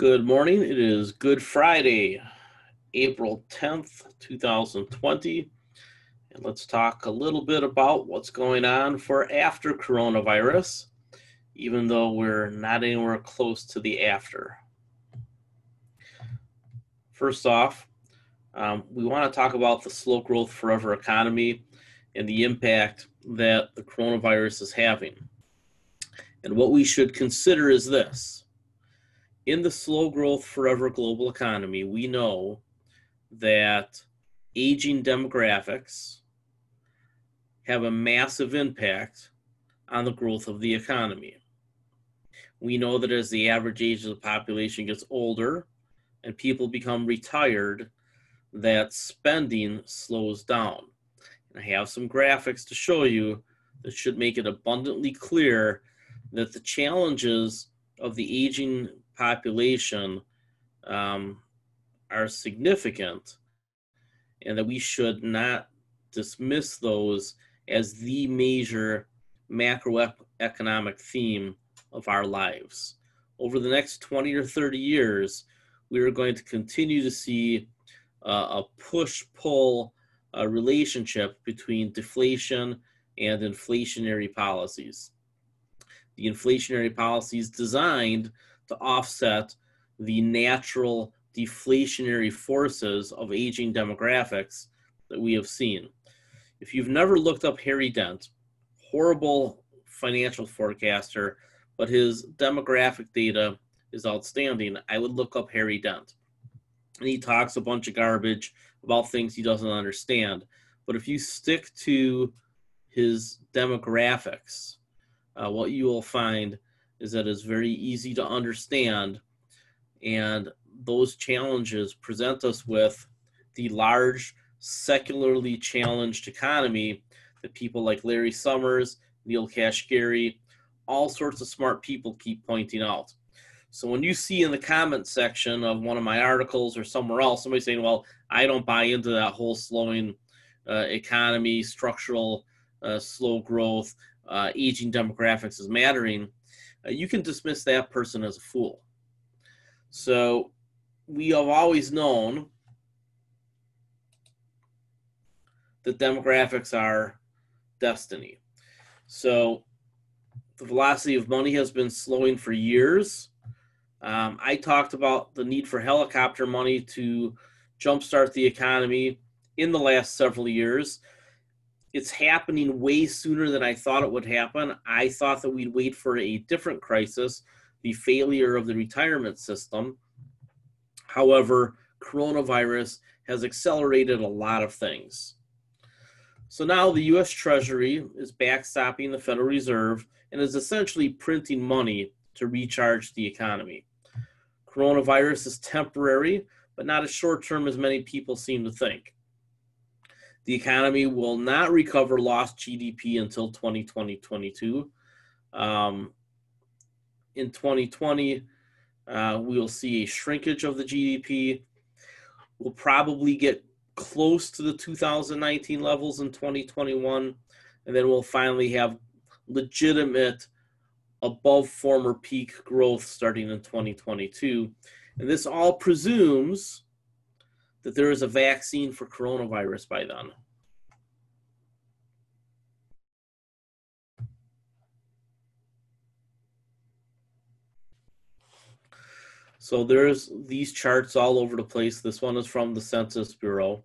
Good morning. It is Good Friday, April 10th, 2020. And let's talk a little bit about what's going on for after coronavirus, even though we're not anywhere close to the after. First off, um, we want to talk about the slow growth forever economy and the impact that the coronavirus is having. And what we should consider is this in the slow growth forever global economy, we know that aging demographics have a massive impact on the growth of the economy. We know that as the average age of the population gets older and people become retired, that spending slows down. And I have some graphics to show you that should make it abundantly clear that the challenges of the aging population um, are significant and that we should not dismiss those as the major macroeconomic theme of our lives. Over the next 20 or 30 years, we are going to continue to see uh, a push pull uh, relationship between deflation and inflationary policies. The inflationary policies designed to offset the natural deflationary forces of aging demographics that we have seen. If you've never looked up Harry Dent, horrible financial forecaster, but his demographic data is outstanding, I would look up Harry Dent. And he talks a bunch of garbage about things he doesn't understand. But if you stick to his demographics, uh, what you will find is that it's very easy to understand. And those challenges present us with the large secularly challenged economy that people like Larry Summers, Neel Kashkari, all sorts of smart people keep pointing out. So when you see in the comment section of one of my articles or somewhere else, somebody saying, well, I don't buy into that whole slowing uh, economy, structural uh, slow growth, uh, aging demographics is mattering, uh, you can dismiss that person as a fool. So we have always known that demographics are destiny. So the velocity of money has been slowing for years. Um, I talked about the need for helicopter money to jumpstart the economy in the last several years. It's happening way sooner than I thought it would happen. I thought that we'd wait for a different crisis, the failure of the retirement system. However, coronavirus has accelerated a lot of things. So now the US Treasury is backstopping the Federal Reserve and is essentially printing money to recharge the economy. Coronavirus is temporary, but not as short term as many people seem to think. The economy will not recover lost GDP until 2020 22. Um, in 2020, uh, we will see a shrinkage of the GDP. We'll probably get close to the 2019 levels in 2021, and then we'll finally have legitimate above former peak growth starting in 2022. And this all presumes that there is a vaccine for coronavirus by then. So there's these charts all over the place. This one is from the Census Bureau,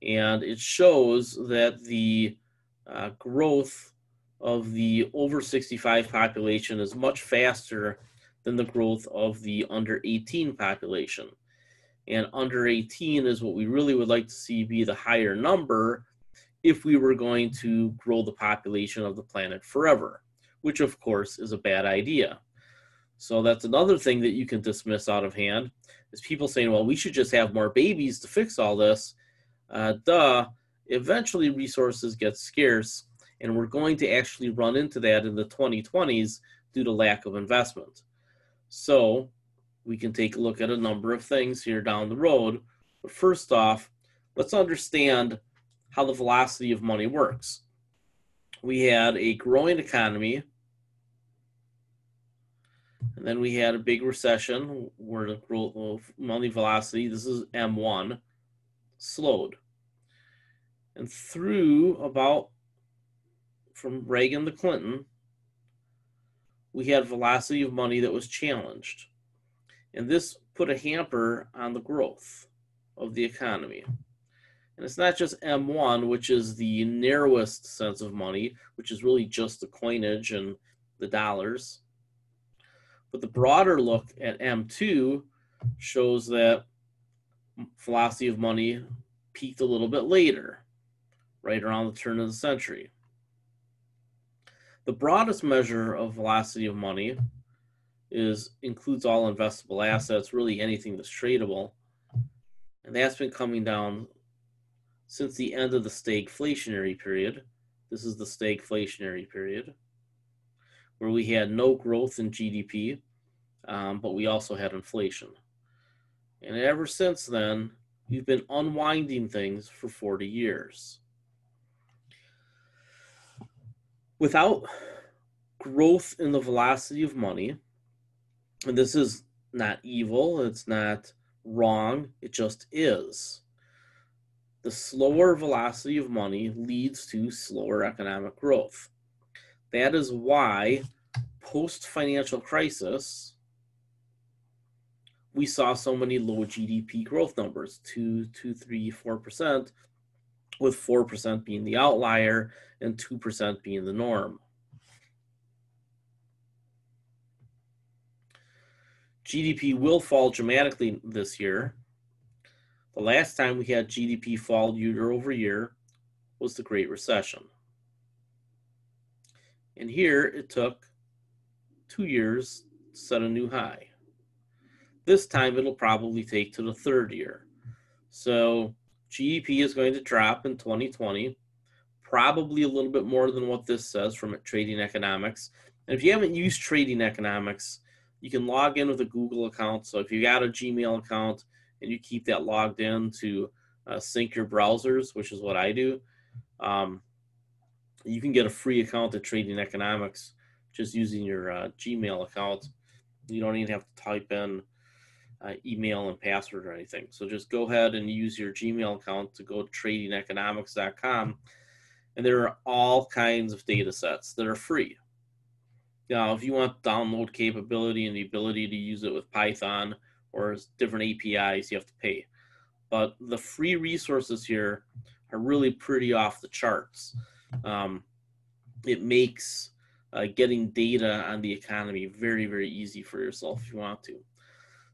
and it shows that the uh, growth of the over 65 population is much faster than the growth of the under 18 population. And under 18 is what we really would like to see be the higher number if we were going to grow the population of the planet forever, which of course is a bad idea. So that's another thing that you can dismiss out of hand is people saying, well, we should just have more babies to fix all this. Uh, duh, eventually resources get scarce, and we're going to actually run into that in the 2020s due to lack of investment. So we can take a look at a number of things here down the road. But first off, let's understand how the velocity of money works. We had a growing economy And then we had a big recession where the growth of money velocity, this is M1, slowed. And through about from Reagan to Clinton, we had velocity of money that was challenged. And this put a hamper on the growth of the economy. And it's not just M1, which is the narrowest sense of money, which is really just the coinage and the dollars. But the broader look at M2 shows that velocity of money peaked a little bit later, right around the turn of the century. The broadest measure of velocity of money is includes all investable assets, really anything that's tradable. And that's been coming down since the end of the stagflationary period. This is the stagflationary period, where we had no growth in GDP, um, but we also had inflation. And ever since then, you've been unwinding things for 40 years. Without growth in the velocity of money, this is not evil, it's not wrong, it just is. The slower velocity of money leads to slower economic growth. That is why post financial crisis, we saw so many low GDP growth numbers two, two, three, four percent, with four percent being the outlier and two percent being the norm. GDP will fall dramatically this year. The last time we had GDP fall year over year was the Great Recession. And here it took two years to set a new high. This time it'll probably take to the third year. So GDP is going to drop in 2020, probably a little bit more than what this says from trading economics. And if you haven't used trading economics, you can log in with a Google account. So if you got a Gmail account and you keep that logged in to uh, sync your browsers, which is what I do, um, you can get a free account at Trading Economics just using your uh, Gmail account. You don't even have to type in uh, email and password or anything. So just go ahead and use your Gmail account to go to tradingeconomics.com. And there are all kinds of data sets that are free. Now, if you want download capability and the ability to use it with Python or different APIs, you have to pay. But the free resources here are really pretty off the charts. Um, it makes uh, getting data on the economy very, very easy for yourself if you want to.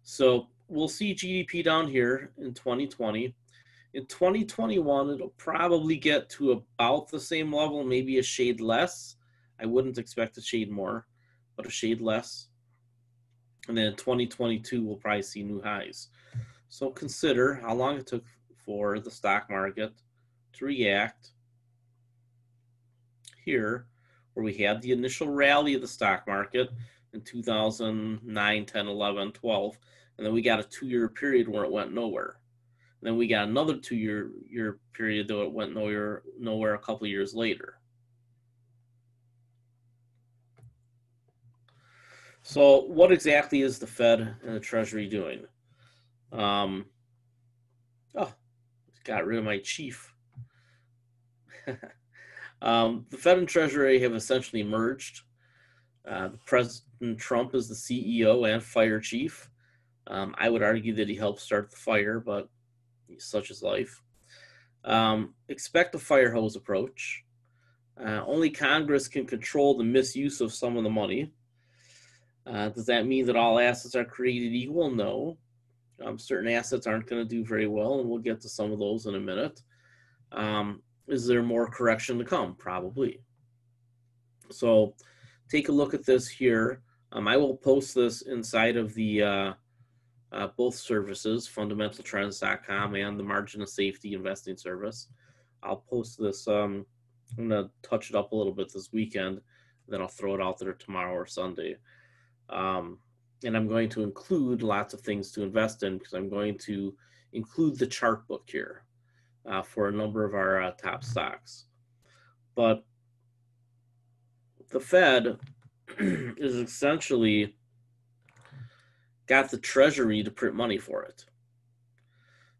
So we'll see GDP down here in 2020. In 2021, it'll probably get to about the same level, maybe a shade less. I wouldn't expect a shade more, but a shade less. And then 2022, we'll probably see new highs. So consider how long it took for the stock market to react here, where we had the initial rally of the stock market in 2009, 10, 11, 12, and then we got a two-year period where it went nowhere. And then we got another two-year year period though it went nowhere nowhere a couple years later. So, what exactly is the Fed and the Treasury doing? Um, oh, got rid of my chief. um, the Fed and Treasury have essentially merged. Uh, President Trump is the CEO and fire chief. Um, I would argue that he helped start the fire, but such is life. Um, expect a fire hose approach. Uh, only Congress can control the misuse of some of the money. Uh, does that mean that all assets are created equal? No. Um, certain assets aren't going to do very well, and we'll get to some of those in a minute. Um, is there more correction to come? Probably. So take a look at this here. Um, I will post this inside of the uh, uh, both services, fundamentaltrends.com and the margin of safety investing service. I'll post this. Um, I'm going to touch it up a little bit this weekend, then I'll throw it out there tomorrow or Sunday. Um, and I'm going to include lots of things to invest in because I'm going to include the chart book here uh, for a number of our uh, top stocks. But the Fed is essentially got the Treasury to print money for it.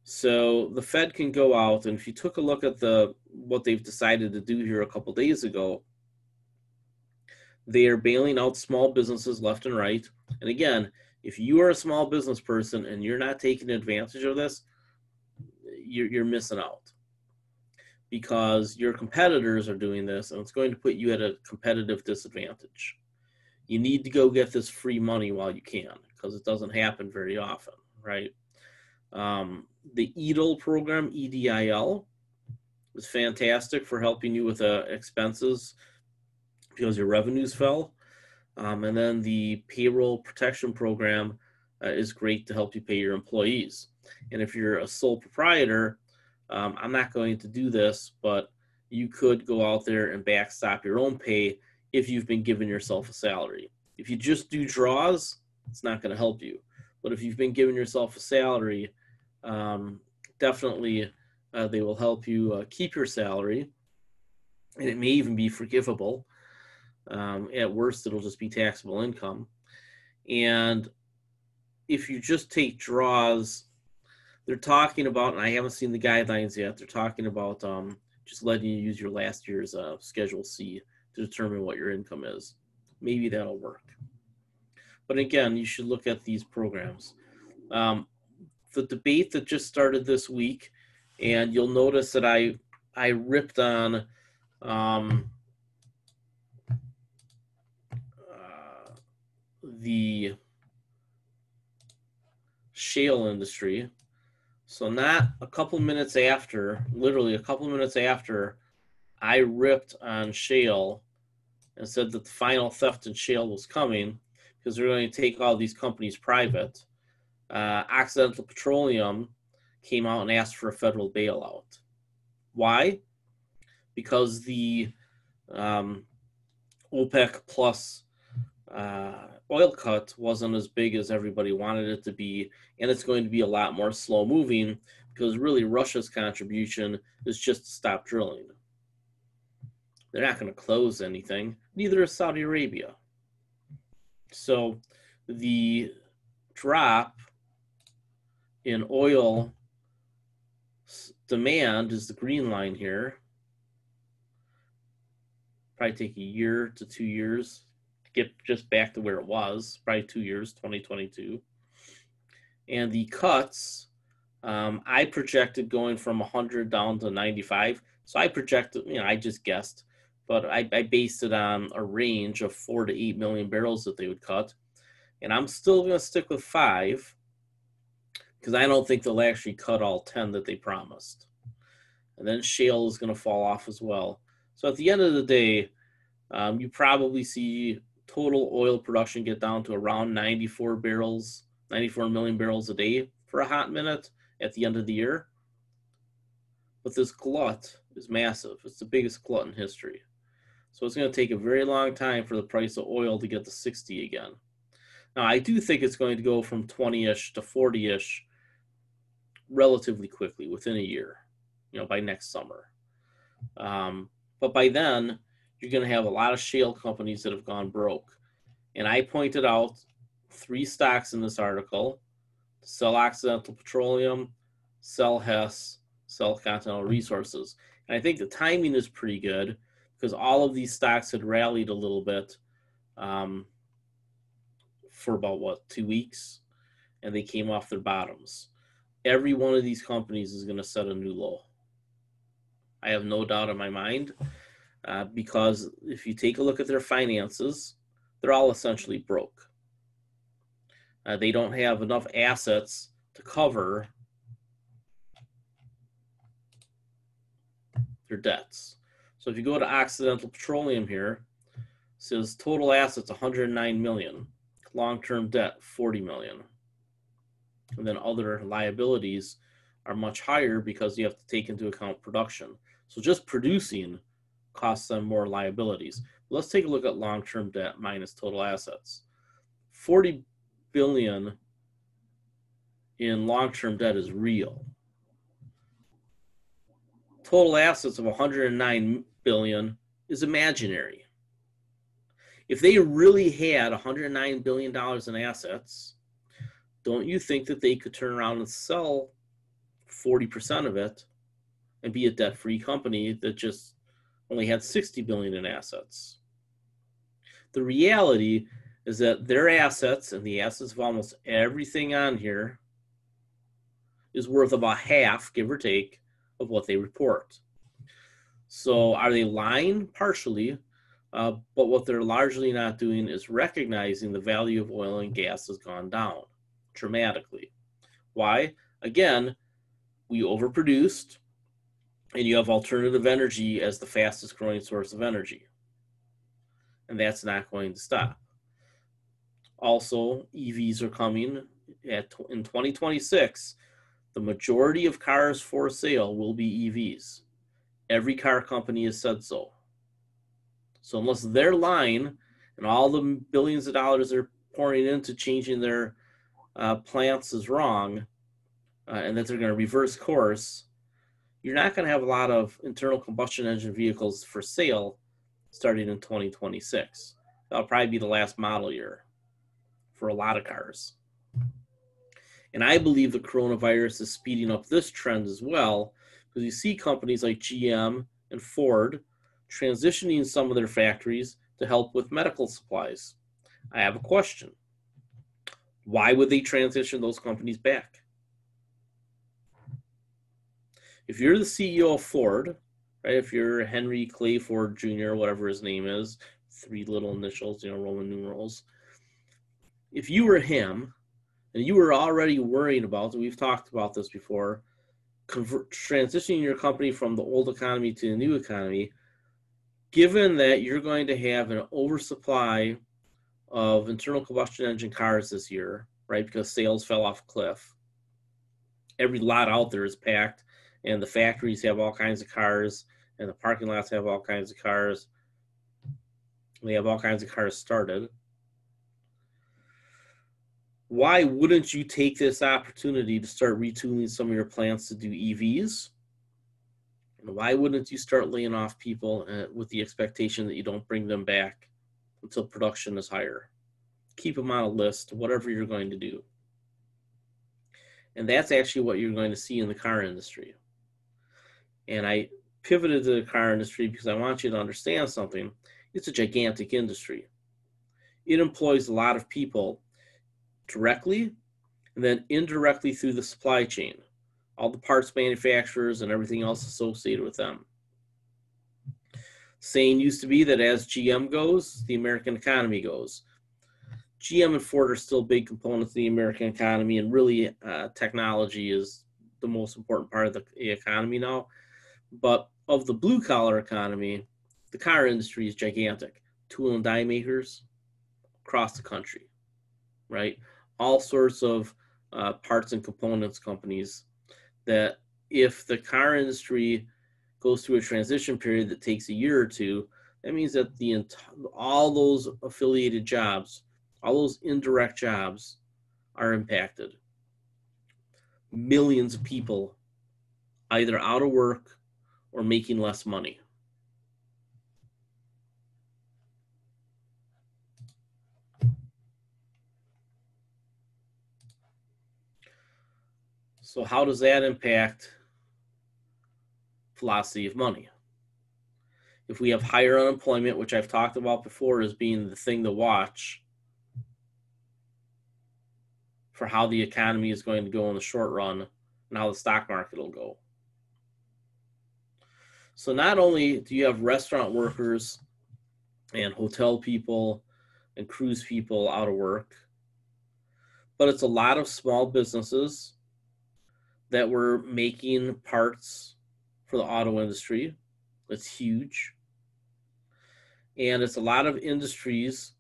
So the Fed can go out, and if you took a look at the what they've decided to do here a couple days ago, they are bailing out small businesses left and right. And again, if you are a small business person and you're not taking advantage of this, you're, you're missing out because your competitors are doing this and it's going to put you at a competitive disadvantage. You need to go get this free money while you can because it doesn't happen very often, right? Um, the EDIL program, EDIL, is fantastic for helping you with uh, expenses because your revenues fell. Um, and then the payroll protection program uh, is great to help you pay your employees. And if you're a sole proprietor, um, I'm not going to do this, but you could go out there and backstop your own pay if you've been giving yourself a salary. If you just do draws, it's not going to help you. But if you've been giving yourself a salary, um, definitely uh, they will help you uh, keep your salary. And it may even be forgivable. Um, at worst, it'll just be taxable income. And if you just take draws, they're talking about, and I haven't seen the guidelines yet, they're talking about um, just letting you use your last year's uh, Schedule C to determine what your income is. Maybe that'll work. But again, you should look at these programs. Um, the debate that just started this week, and you'll notice that I I ripped on um, uh, the shale industry. So not a couple minutes after, literally a couple minutes after, I ripped on shale and said that the final theft in shale was coming because they're going to take all these companies private. Uh, Occidental Petroleum came out and asked for a federal bailout. Why? Because the um, OPEC plus uh, oil cut wasn't as big as everybody wanted it to be, and it's going to be a lot more slow moving because really Russia's contribution is just to stop drilling. They're not going to close anything, neither is Saudi Arabia. So the drop in oil demand is the green line here. Probably take a year to two years get just back to where it was, probably two years, 2022. And the cuts, um, I projected going from 100 down to 95. So I projected, you know, I just guessed but I, I based it on a range of four to eight million barrels that they would cut. And I'm still going to stick with five because I don't think they'll actually cut all 10 that they promised. And then shale is going to fall off as well. So at the end of the day, um, you probably see total oil production get down to around 94 barrels, 94 million barrels a day for a hot minute at the end of the year. But this glut is massive. It's the biggest glut in history. So it's going to take a very long time for the price of oil to get to 60 again. Now, I do think it's going to go from 20 ish to 40 ish relatively quickly within a year, you know, by next summer. Um, but by then, you're going to have a lot of shale companies that have gone broke. And I pointed out three stocks in this article sell Occidental Petroleum, sell Hess, sell Continental Resources. And I think the timing is pretty good because all of these stocks had rallied a little bit um, for about what two weeks, and they came off their bottoms. Every one of these companies is going to set a new low. I have no doubt in my mind, uh, because if you take a look at their finances, they're all essentially broke. Uh, they don't have enough assets to cover their debts. So if you go to Occidental Petroleum here, says total assets 109 million, long-term debt 40 million. And then other liabilities are much higher because you have to take into account production. So just producing costs them more liabilities. Let's take a look at long-term debt minus total assets. 40 billion in long-term debt is real total assets of 109 billion is imaginary. If they really had 109 billion dollars in assets, don't you think that they could turn around and sell 40% of it and be a debt-free company that just only had 60 billion in assets? The reality is that their assets and the assets of almost everything on here is worth about half, give or take, of what they report. So are they lying? Partially. Uh, but what they're largely not doing is recognizing the value of oil and gas has gone down dramatically. Why? Again, we overproduced, and you have alternative energy as the fastest growing source of energy. And that's not going to stop. Also, EVs are coming at in 2026. The majority of cars for sale will be EVs. Every car company has said so. So unless they're lying and all the billions of dollars they're pouring into changing their uh, plants is wrong, uh, and that they're going to reverse course, you're not going to have a lot of internal combustion engine vehicles for sale starting in 2026. That'll probably be the last model year for a lot of cars. And I believe the coronavirus is speeding up this trend as well because you see companies like GM and Ford transitioning some of their factories to help with medical supplies. I have a question. Why would they transition those companies back? If you're the CEO of Ford, right, if you're Henry Clay Ford Jr., whatever his name is, three little initials, you know, Roman numerals, if you were him and you were already worrying about, we've talked about this before, convert, transitioning your company from the old economy to the new economy, given that you're going to have an oversupply of internal combustion engine cars this year, right? Because sales fell off a cliff. Every lot out there is packed, and the factories have all kinds of cars, and the parking lots have all kinds of cars. They have all kinds of cars started. Why wouldn't you take this opportunity to start retooling some of your plants to do EVs? And why wouldn't you start laying off people uh, with the expectation that you don't bring them back until production is higher? Keep them on a list, whatever you're going to do. And that's actually what you're going to see in the car industry. And I pivoted to the car industry because I want you to understand something. It's a gigantic industry. It employs a lot of people directly and then indirectly through the supply chain all the parts manufacturers and everything else associated with them. Saying used to be that as GM goes, the American economy goes. GM and Ford are still big components of the American economy, and really, uh, technology is the most important part of the economy now. But of the blue collar economy, the car industry is gigantic. Tool and die makers across the country, right? All sorts of uh, parts and components companies that if the car industry goes through a transition period that takes a year or two, that means that the all those affiliated jobs, all those indirect jobs are impacted. Millions of people either out of work or making less money. So how does that impact velocity of money? If we have higher unemployment, which I've talked about before as being the thing to watch for how the economy is going to go in the short run and how the stock market will go. So not only do you have restaurant workers and hotel people and cruise people out of work, but it's a lot of small businesses that were making parts for the auto industry. It's huge. And it's a lot of industries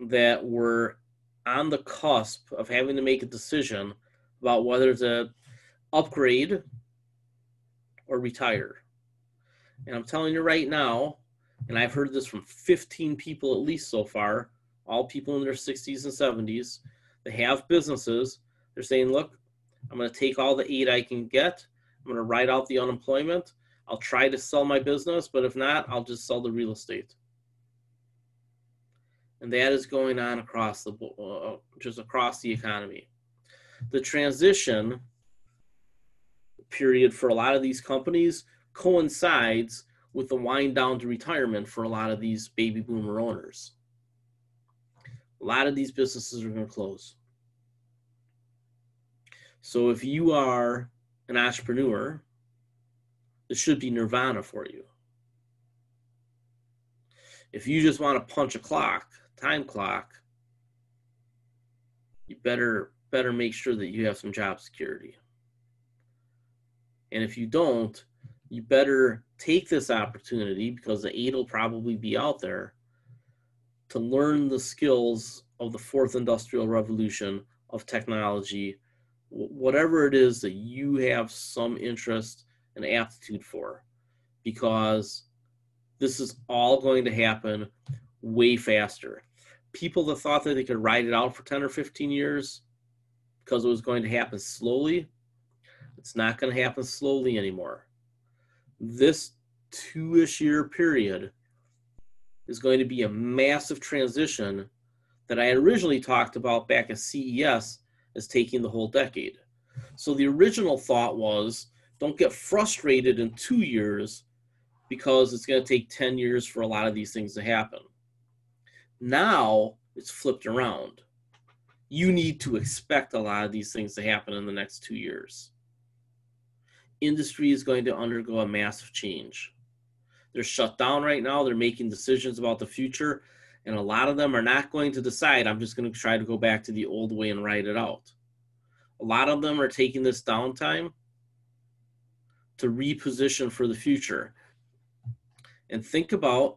that were on the cusp of having to make a decision about whether to upgrade or retire. And I'm telling you right now, and I've heard this from 15 people at least so far, all people in their 60s and 70s that have businesses. They're saying, look, I'm going to take all the aid I can get. I'm going to write out the unemployment. I'll try to sell my business, but if not, I'll just sell the real estate. And that is going on across the uh, just across the economy. the transition period for a lot of these companies coincides with the wind down to retirement for a lot of these baby boomer owners. A lot of these businesses are going to close. So if you are an entrepreneur, this should be nirvana for you. If you just want to punch a clock, time clock, you better better make sure that you have some job security. And if you don't, you better take this opportunity because the aid will probably be out there to learn the skills of the fourth industrial revolution of technology, whatever it is that you have some interest and aptitude for, because this is all going to happen way faster. People that thought that they could ride it out for 10 or 15 years because it was going to happen slowly, it's not going to happen slowly anymore. This two ish year period is going to be a massive transition that I originally talked about back at CES as taking the whole decade. So the original thought was don't get frustrated in two years because it's going to take 10 years for a lot of these things to happen. Now it's flipped around. You need to expect a lot of these things to happen in the next two years. Industry is going to undergo a massive change. They're shut down right now, they're making decisions about the future, and a lot of them are not going to decide, I'm just going to try to go back to the old way and write it out. A lot of them are taking this downtime to reposition for the future and think about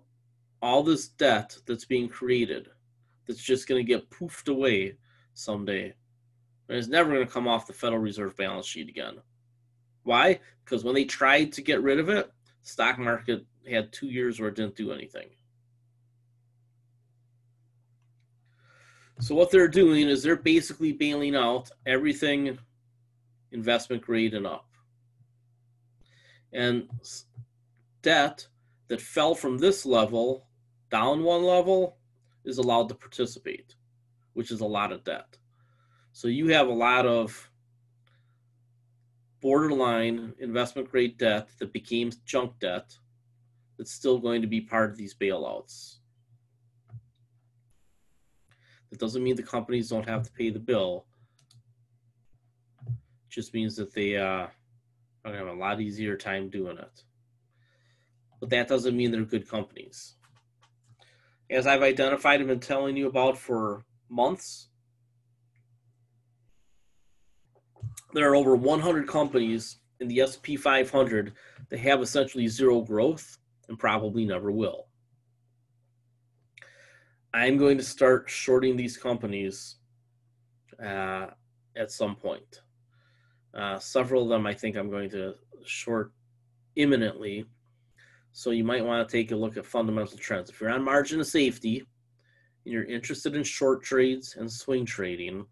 all this debt that's being created that's just going to get poofed away someday. And it's never going to come off the Federal Reserve balance sheet again. Why? Because when they tried to get rid of it, stock market had two years where it didn't do anything. So what they're doing is they're basically bailing out everything investment grade and up. And debt that fell from this level down one level is allowed to participate, which is a lot of debt. So you have a lot of borderline investment grade debt that became junk debt that's still going to be part of these bailouts. That doesn't mean the companies don't have to pay the bill. It just means that they uh, are going to have a lot easier time doing it but that doesn't mean they're good companies. As I've identified and been telling you about for months, there are over 100 companies in the S&P 500 that have essentially zero growth and probably never will. I'm going to start shorting these companies uh, at some point. Uh, several of them I think I'm going to short imminently so you might want to take a look at fundamental trends. If you're on margin of safety and you're interested in short trades and swing trading,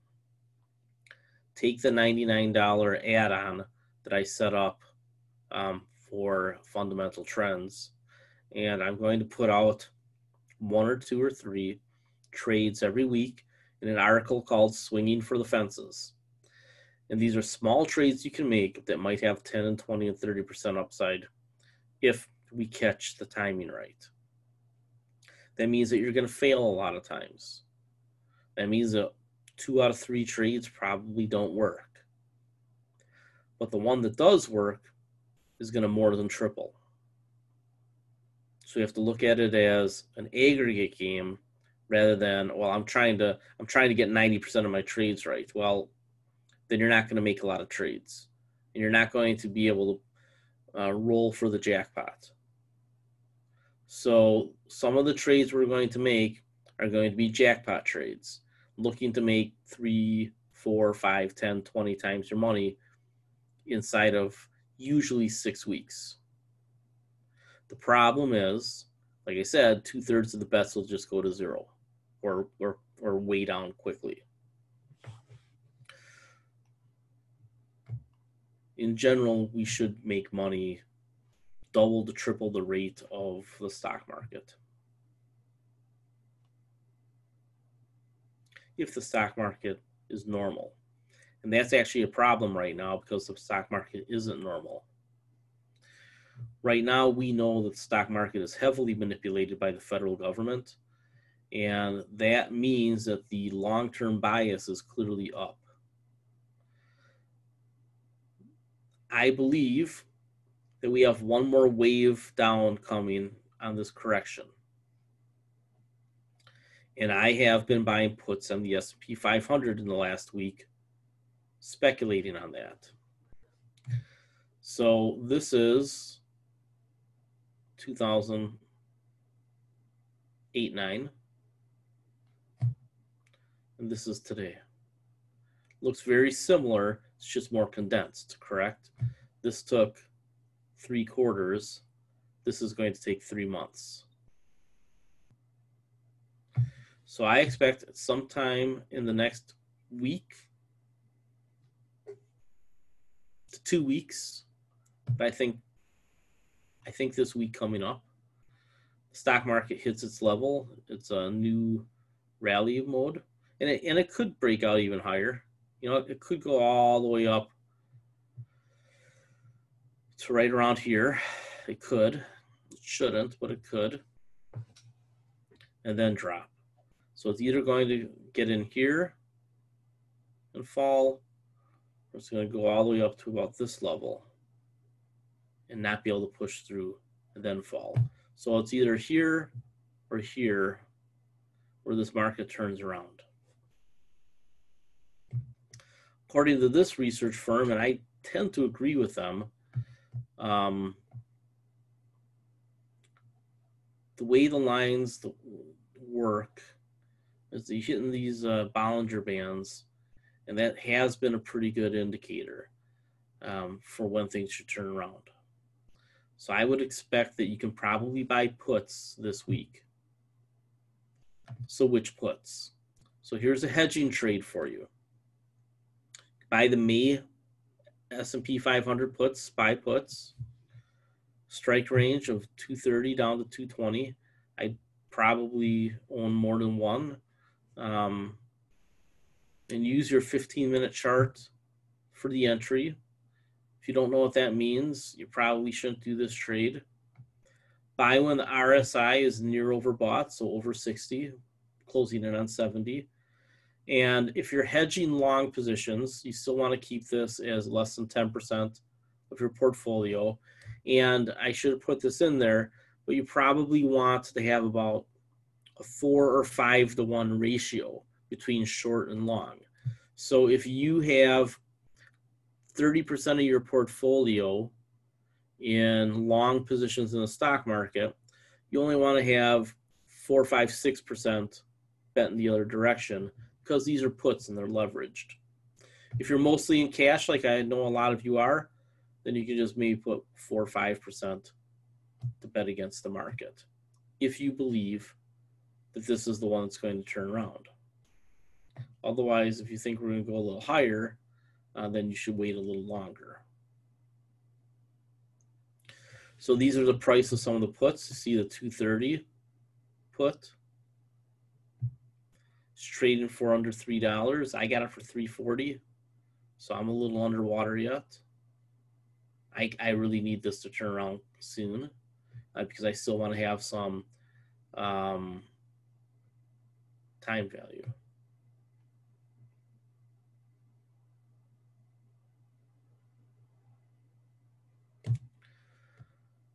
take the $99 add-on that I set up um, for fundamental trends. And I'm going to put out one or two or three trades every week in an article called Swinging for the Fences. And these are small trades you can make that might have 10 and 20 and 30% upside if we catch the timing right. That means that you're going to fail a lot of times. That means that two out of three trades probably don't work. But the one that does work is going to more than triple. So you have to look at it as an aggregate game rather than well I'm trying to I'm trying to get 90% of my trades right. Well, then you're not going to make a lot of trades. And you're not going to be able to uh, roll for the jackpot. So some of the trades we're going to make are going to be jackpot trades, looking to make three, four, five, 10, 20 times your money inside of usually six weeks. The problem is, like I said, two thirds of the bets will just go to zero or, or, or way down quickly. In general, we should make money double to triple the rate of the stock market. If the stock market is normal. And that's actually a problem right now because the stock market isn't normal. Right now, we know that the stock market is heavily manipulated by the federal government, and that means that the long term bias is clearly up. I believe that we have one more wave down coming on this correction. And I have been buying puts on the S&P 500 in the last week, speculating on that. So this is 2008 9 and this is today. Looks very similar. It's just more condensed correct? This took three quarters. This is going to take three months so i expect sometime in the next week to two weeks but i think I think this week coming up, the stock market hits its level. It's a new rally mode, and it, and it could break out even higher. You know, it could go all the way up to right around here. It could. It shouldn't, but it could. And then drop. So it's either going to get in here and fall, or it's going to go all the way up to about this level and not be able to push through and then fall. So it's either here or here where this market turns around. According to this research firm, and I tend to agree with them, um, the way the lines work is they hitting these uh, Bollinger Bands, and that has been a pretty good indicator um, for when things should turn around. So I would expect that you can probably buy puts this week. So which puts? So here's a hedging trade for you. Buy the May S&P 500 puts, buy puts. Strike range of 230 down to 220. I probably own more than one. Um, and use your 15 minute chart for the entry If you don't know what that means, you probably shouldn't do this trade. Buy when the RSI is near overbought, so over 60, closing in on 70. And if you're hedging long positions, you still want to keep this as less than 10% of your portfolio. And I should have put this in there, but you probably want to have about a four or five to one ratio between short and long. So if you have 30% of your portfolio in long positions in the stock market, you only want to have four, five, six percent bent in the other direction because these are puts and they're leveraged. If you're mostly in cash, like I know a lot of you are, then you can just maybe put four or five percent to bet against the market. If you believe that this is the one that's going to turn around. Otherwise, if you think we're going to go a little higher, uh, then you should wait a little longer. So these are the price of some of the puts. You see the 230 put. It's trading for under three dollars. I got it for 340, so I'm a little underwater yet. I I really need this to turn around soon uh, because I still want to have some um, time value.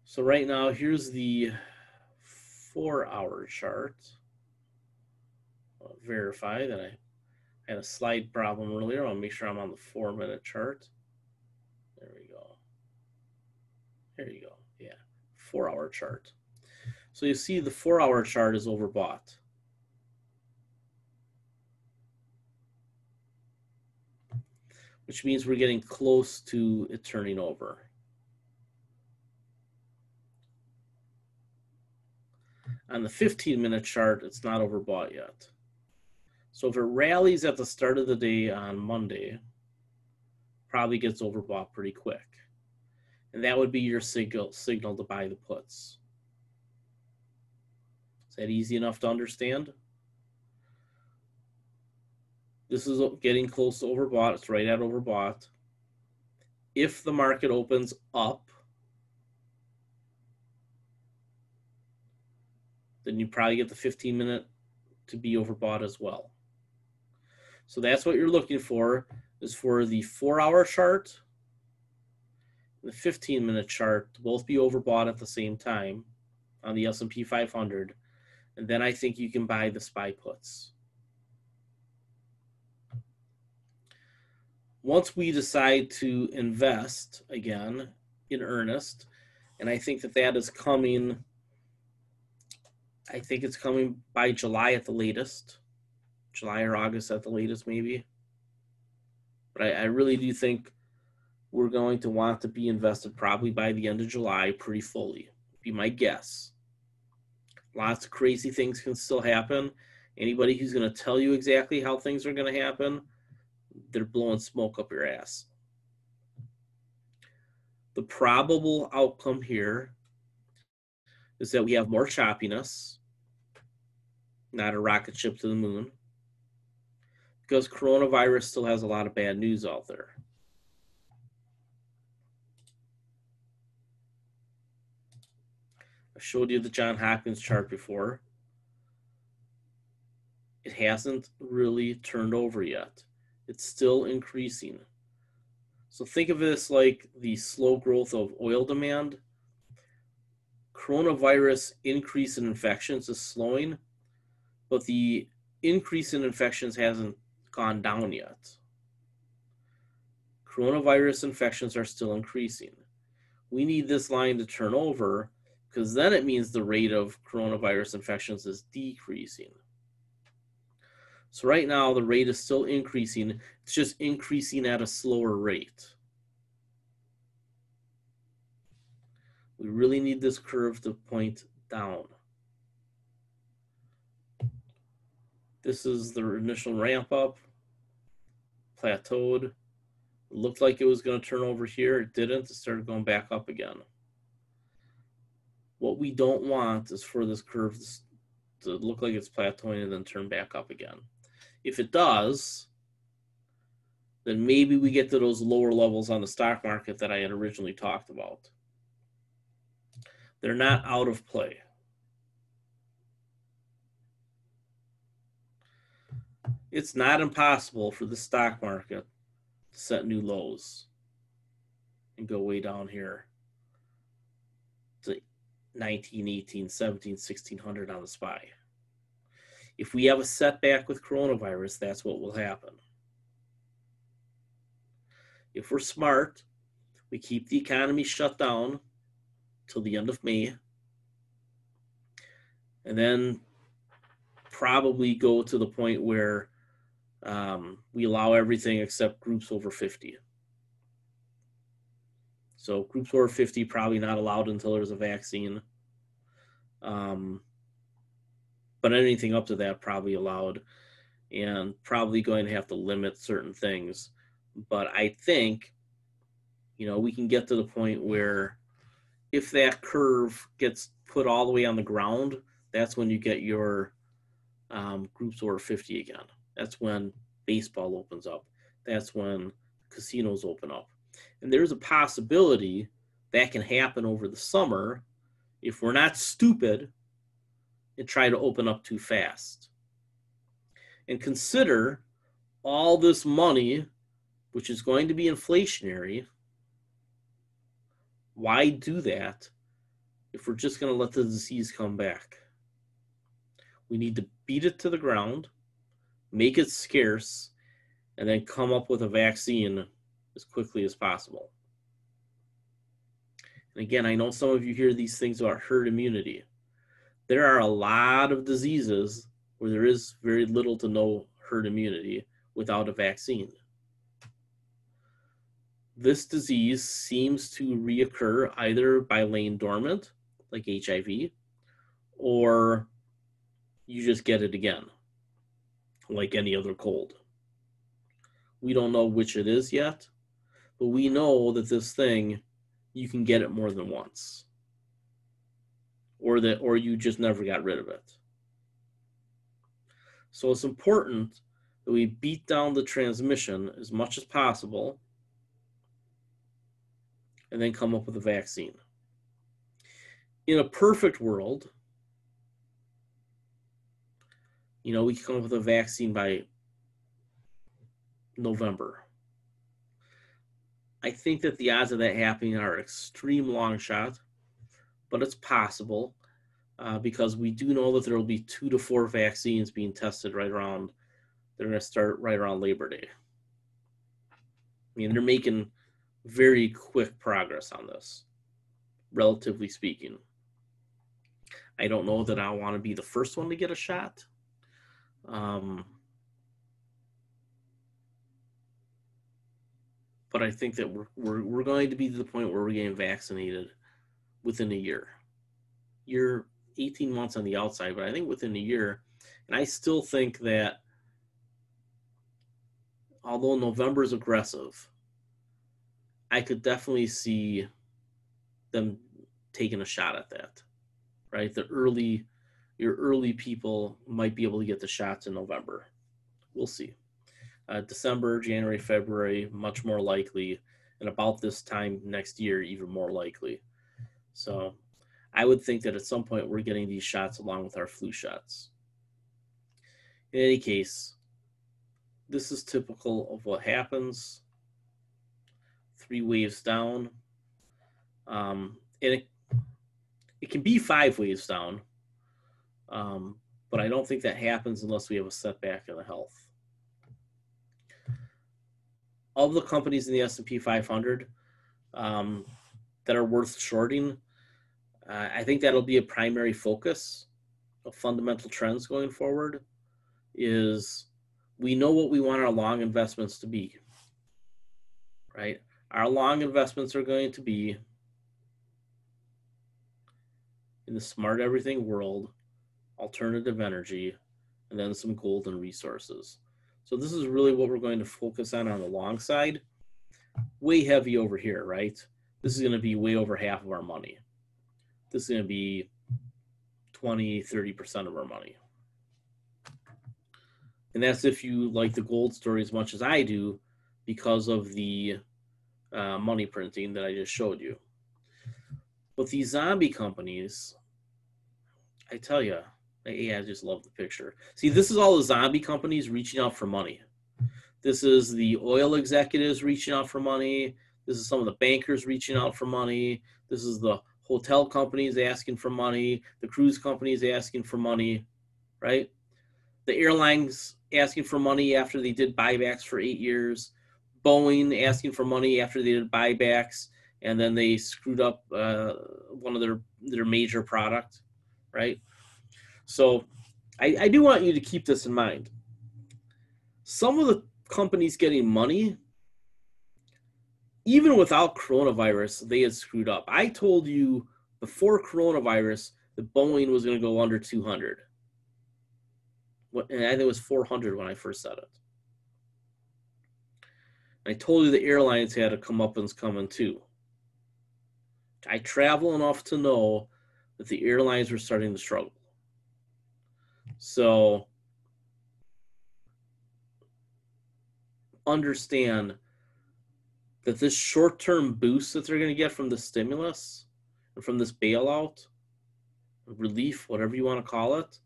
So right now, here's the four hour chart. I'll verify that I had a slide problem earlier. I'll make sure I'm on the four minute chart. There we go. There you go. Yeah, four hour chart. So you see the four hour chart is overbought. Which means we're getting close to it turning over. On the 15 minute chart, it's not overbought yet. So if it rallies at the start of the day on Monday, probably gets overbought pretty quick. And that would be your signal signal to buy the puts. Is that easy enough to understand? This is getting close to overbought. It's right at overbought. If the market opens up, then you probably get the 15 minute to be overbought as well. So that's what you're looking for is for the four hour chart and the 15 minute chart to both be overbought at the same time on the S&P 500 and then I think you can buy the SPY puts. Once we decide to invest again in earnest, and I think that that is coming, I think it's coming by July at the latest, July or August at the latest, maybe. But I, I really do think we're going to want to be invested probably by the end of July pretty fully, be my guess. Lots of crazy things can still happen. Anybody who's going to tell you exactly how things are going to happen, they're blowing smoke up your ass. The probable outcome here is that we have more choppiness, not a rocket ship to the moon, because coronavirus still has a lot of bad news out there. I showed you the John Hopkins chart before. It hasn't really turned over yet. It's still increasing. So think of this like the slow growth of oil demand. Coronavirus increase in infections is slowing, but the increase in infections hasn't gone down yet. Coronavirus infections are still increasing. We need this line to turn over because then it means the rate of coronavirus infections is decreasing. So right now the rate is still increasing. It's just increasing at a slower rate. We really need this curve to point down. This is the initial ramp up, plateaued. It looked like it was going to turn over here. It didn't. It started going back up again. What we don't want is for this curve to look like it's plateauing and then turn back up again. If it does, then maybe we get to those lower levels on the stock market that I had originally talked about. They're not out of play. It's not impossible for the stock market to set new lows and go way down here 19, 18, 17, 1600 on the SPY. If we have a setback with coronavirus, that's what will happen. If we're smart, we keep the economy shut down till the end of May, and then probably go to the point where um, we allow everything except groups over 50. So groups over 50 probably not allowed until there's a vaccine. Um, but anything up to that probably allowed and probably going to have to limit certain things. But I think, you know, we can get to the point where if that curve gets put all the way on the ground, that's when you get your um, groups over 50 again. That's when baseball opens up. That's when casinos open up. And there's a possibility that can happen over the summer if we're not stupid and try to open up too fast. And consider all this money, which is going to be inflationary. Why do that if we're just going to let the disease come back? We need to beat it to the ground, make it scarce, and then come up with a vaccine as quickly as possible. And again, I know some of you hear these things about herd immunity. There are a lot of diseases where there is very little to no herd immunity without a vaccine. This disease seems to reoccur either by laying dormant, like HIV, or you just get it again, like any other cold. We don't know which it is yet, but we know that this thing you can get it more than once or that or you just never got rid of it so it's important that we beat down the transmission as much as possible and then come up with a vaccine. In a perfect world, you know, we can come up with a vaccine by November. I think that the odds of that happening are extreme long shot, but it's possible uh, because we do know that there will be two to four vaccines being tested right around. They're going to start right around Labor Day. I mean, they're making very quick progress on this, relatively speaking. I don't know that I want to be the first one to get a shot. Um, but I think that we're, we're, we're going to be to the point where we're getting vaccinated within a year. You're 18 months on the outside, but I think within a year. And I still think that although November is aggressive, I could definitely see them taking a shot at that. Right? The early your early people might be able to get the shots in November. We'll see. Uh, December, January, February, much more likely, and about this time next year, even more likely. So I would think that at some point we're getting these shots along with our flu shots. In any case, this is typical of what happens. Three waves down. Um, and it, it can be five waves down, um, but I don't think that happens unless we have a setback in the health. Of the companies in the S&P 500 um, that are worth shorting, uh, I think that'll be a primary focus of fundamental trends going forward. Is we know what we want our long investments to be, right? Our long investments are going to be in the smart everything world, alternative energy, and then some gold and resources. So this is really what we're going to focus on on the long side. Way heavy over here, right? This is going to be way over half of our money this is going to be 20, 30% of our money. And that's if you like the gold story as much as I do because of the uh, money printing that I just showed you. But these zombie companies, I tell you, yeah, I just love the picture. See, this is all the zombie companies reaching out for money. This is the oil executives reaching out for money. This is some of the bankers reaching out for money. This is the hotel companies asking for money, the cruise companies asking for money, right? The airlines asking for money after they did buybacks for eight years, Boeing asking for money after they did buybacks, and then they screwed up uh, one of their their major product, right? So, I, I do want you to keep this in mind. Some of the companies getting money even without coronavirus, they had screwed up. I told you before coronavirus that Boeing was going to go under 200. And I think it was 400 when I first said it. I told you the airlines had a comeuppance coming too. I travel enough to know that the airlines were starting to struggle. So understand that this short term boost that they're going to get from the stimulus and from this bailout, relief, whatever you want to call it,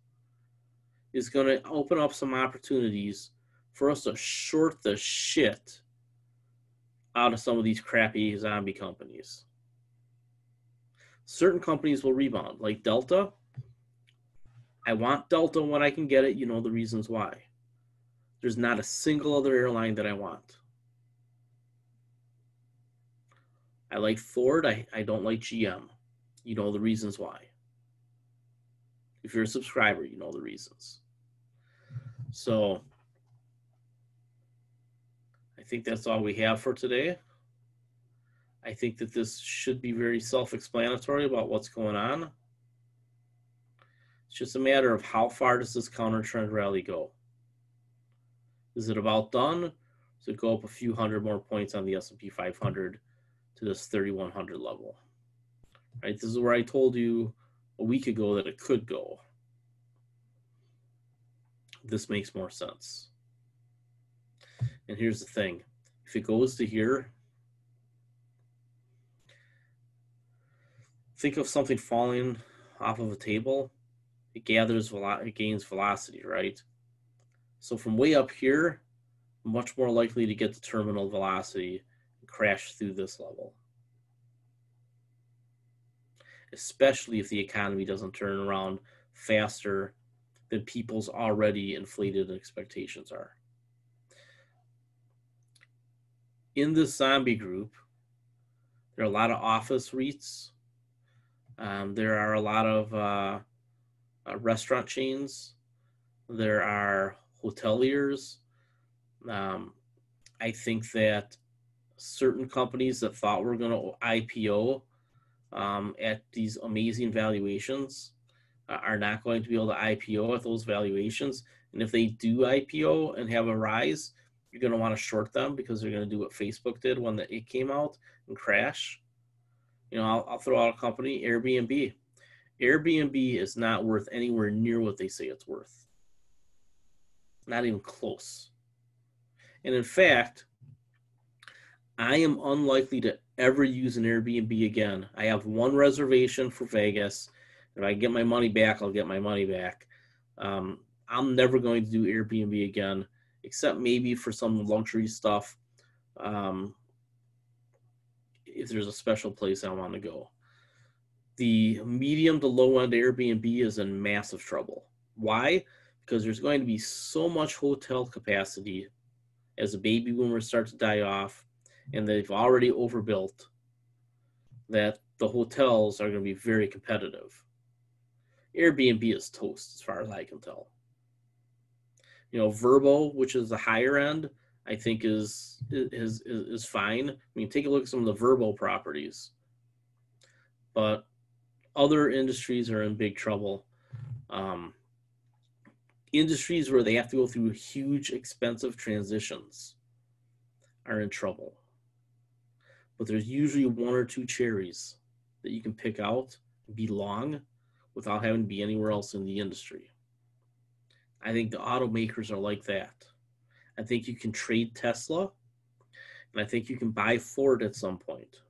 is going to open up some opportunities for us to short the shit out of some of these crappy zombie companies. Certain companies will rebound, like Delta. I want Delta when I can get it. You know the reasons why. There's not a single other airline that I want. I like Ford. I, I don't like GM. You know the reasons why. If you're a subscriber, you know the reasons. So I think that's all we have for today. I think that this should be very self explanatory about what's going on. It's just a matter of how far does this counter trend rally go? Is it about done? Does it go up a few hundred more points on the S&P 500? To this 3100 level. Right, this is where I told you a week ago that it could go. This makes more sense. And here's the thing if it goes to here, think of something falling off of a table, it gathers, it gains velocity, right? So from way up here, much more likely to get the terminal velocity crash through this level. Especially if the economy doesn't turn around faster than people's already inflated expectations are. In this zombie group, there are a lot of office REITs. Um, there are a lot of uh, uh, restaurant chains. There are hoteliers. Um, I think that certain companies that thought were going to IPO um, at these amazing valuations uh, are not going to be able to IPO at those valuations. And if they do IPO and have a rise, you're going to want to short them because they're going to do what Facebook did when the, it came out and crash. You know, I'll, I'll throw out a company, Airbnb. Airbnb is not worth anywhere near what they say it's worth. Not even close. And in fact, I am unlikely to ever use an Airbnb again. I have one reservation for Vegas. If I get my money back, I'll get my money back. Um, I'm never going to do Airbnb again, except maybe for some luxury stuff. Um, if there's a special place I want to go. The medium to low end Airbnb is in massive trouble. Why? Because there's going to be so much hotel capacity as the baby boomers start to die off and they've already overbuilt that the hotels are going to be very competitive. Airbnb is toast as far as I can tell. You know, Vrbo, which is the higher end, I think is is is, is fine. I mean, take a look at some of the Vrbo properties, but other industries are in big trouble. Um, industries where they have to go through huge, expensive transitions are in trouble. But there's usually one or two cherries that you can pick out and be long without having to be anywhere else in the industry. I think the automakers are like that. I think you can trade Tesla, and I think you can buy Ford at some point.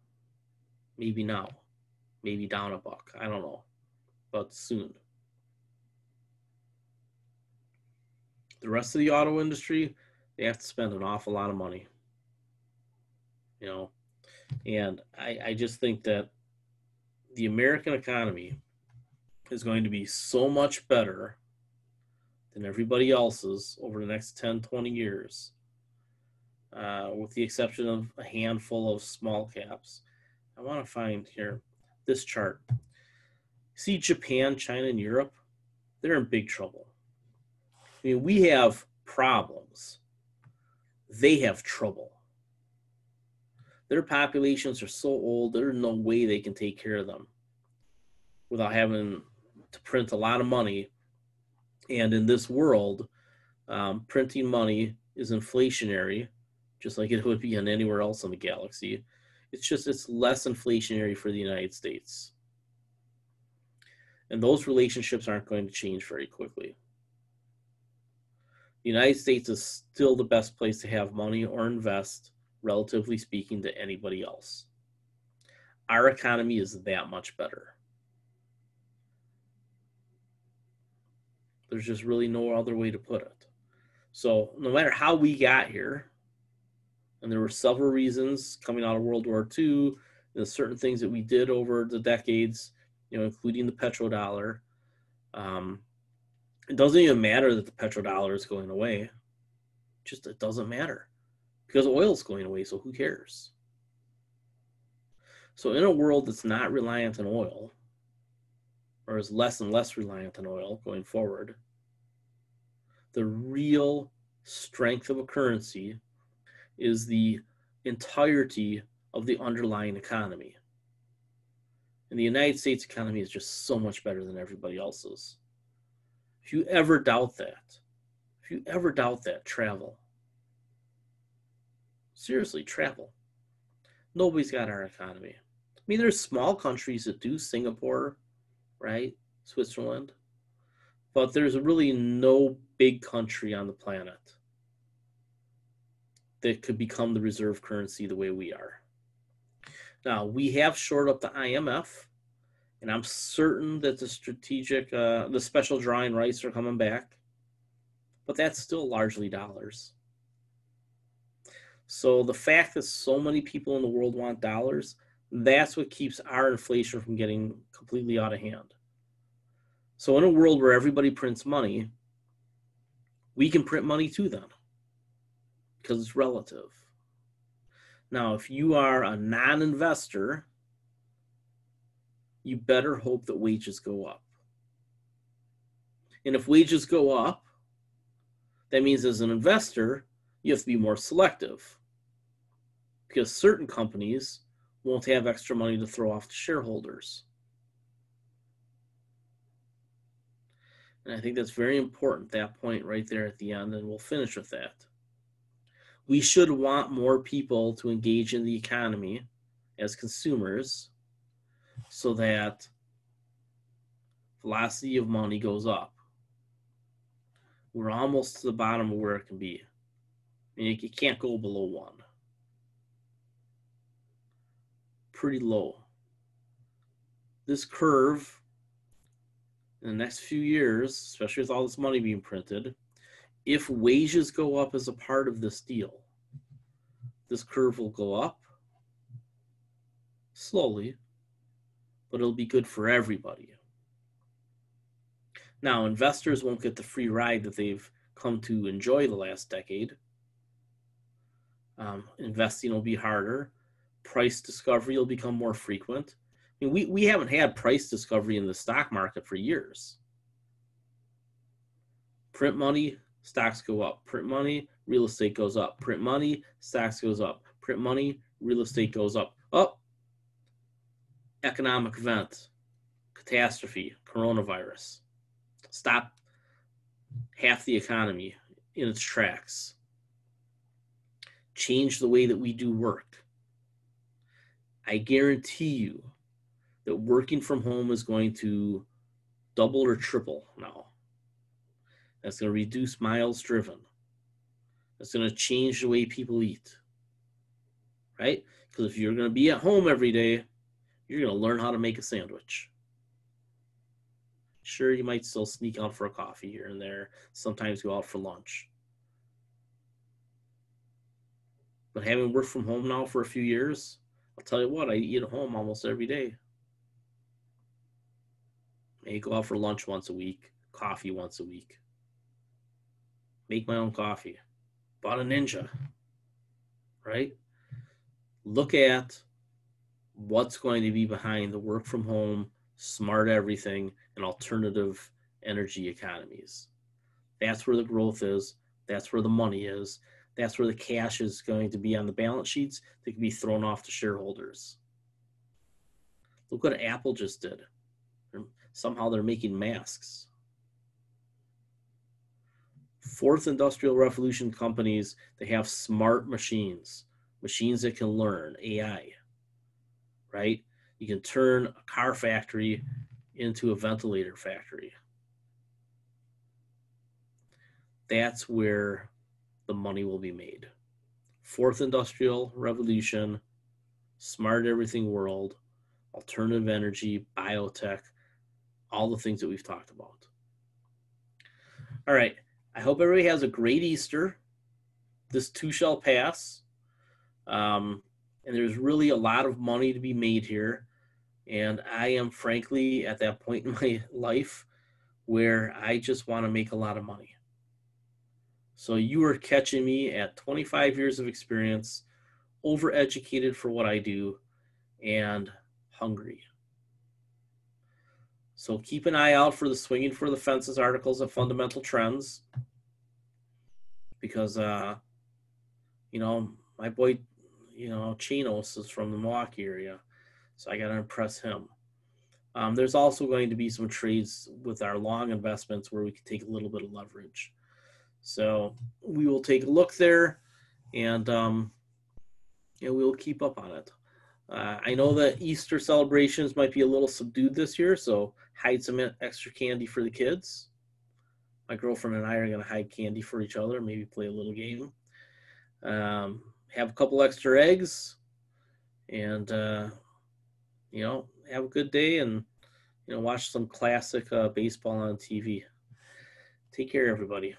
Maybe now, maybe down a buck. I don't know, but soon. The rest of the auto industry, they have to spend an awful lot of money. You know, and I, I just think that the American economy is going to be so much better than everybody else's over the next 10, 20 years, uh, with the exception of a handful of small caps. I want to find here this chart. See Japan, China, and Europe? They're in big trouble. I mean, we have problems. They have trouble. Their populations are so old, there's no way they can take care of them without having to print a lot of money. And in this world, um, printing money is inflationary, just like it would be in anywhere else in the galaxy. It's just it's less inflationary for the United States. And those relationships aren't going to change very quickly. The United States is still the best place to have money or invest, relatively speaking, to anybody else. Our economy is that much better. There's just really no other way to put it. So, no matter how we got here, and there were several reasons coming out of World War II, and certain things that we did over the decades, you know, including the petrodollar. Um, it doesn't even matter that the petrodollar is going away. Just it doesn't matter because oil is going away. So who cares? So in a world that's not reliant on oil, or is less and less reliant on oil going forward, the real strength of a currency is the entirety of the underlying economy. And the United States economy is just so much better than everybody else's. If you ever doubt that, if you ever doubt that, travel. Seriously, travel. Nobody's got our economy. I mean, there's small countries that do, Singapore, right? Switzerland. But there's really no big country on the planet that could become the reserve currency the way we are. Now, we have shored up the IMF, and I'm certain that the strategic, uh, the special drawing rights are coming back, but that's still largely dollars. So the fact that so many people in the world want dollars, that's what keeps our inflation from getting completely out of hand. So in a world where everybody prints money, we can print money to them because it's relative. Now, if you are a non investor, you better hope that wages go up. And if wages go up, that means as an investor, you have to be more selective because certain companies won't have extra money to throw off to shareholders. And I think that's very important, that point right there at the end, and we'll finish with that. We should want more people to engage in the economy as consumers so that velocity of money goes up. We're almost to the bottom of where it can be. I mean, it can't go below one. Pretty low. This curve in the next few years, especially with all this money being printed, if wages go up as a part of this deal, this curve will go up slowly, but it'll be good for everybody. Now, investors won't get the free ride that they've come to enjoy the last decade. Um, investing will be harder. Price discovery will become more frequent. I mean, we, we haven't had price discovery in the stock market for years. Print money, stocks go up. Print money, real estate goes up. Print money, stocks goes up. Print money, real estate goes up. Up. Oh, economic event, catastrophe, coronavirus. Stop half the economy in its tracks. Change the way that we do work. I guarantee you that working from home is going to double or triple now. That's going to reduce miles driven. That's going to change the way people eat. Right? Because if you're going to be at home every day, you're going to learn how to make a sandwich. Sure, you might still sneak out for a coffee here and there, sometimes go out for lunch. But having worked from home now for a few years, I'll tell you what, I eat at home almost every day. Maybe go out for lunch once a week, coffee once a week. Make my own coffee. Bought a Ninja, right? Look at what's going to be behind the work from home, smart everything, and alternative energy economies. That's where the growth is. That's where the money is. That's where the cash is going to be on the balance sheets that can be thrown off to shareholders. Look what Apple just did somehow they're making masks. Fourth industrial revolution companies, they have smart machines, machines that can learn, AI, right? You can turn a car factory into a ventilator factory. That's where the money will be made. Fourth industrial revolution, smart everything world, alternative energy, biotech, all the things that we've talked about. All right. I hope everybody has a great Easter. This too shall pass. Um, and there's really a lot of money to be made here. And I am frankly at that point in my life where I just want to make a lot of money. So you are catching me at 25 years of experience, overeducated for what I do, and hungry. So keep an eye out for the Swinging for the Fences articles of Fundamental Trends. Because, uh, you know, my boy, you know, Chanos is from the Milwaukee area. So I got to impress him. Um, there's also going to be some trades with our long investments where we can take a little bit of leverage. So we will take a look there and um, we'll keep up on it. Uh, I know that Easter celebrations might be a little subdued this year, so hide some extra candy for the kids. My girlfriend and I are going to hide candy for each other, maybe play a little game. um, have a couple extra eggs, and uh, you know, have a good day and you know, watch some classic uh, baseball on TV. Take care, everybody.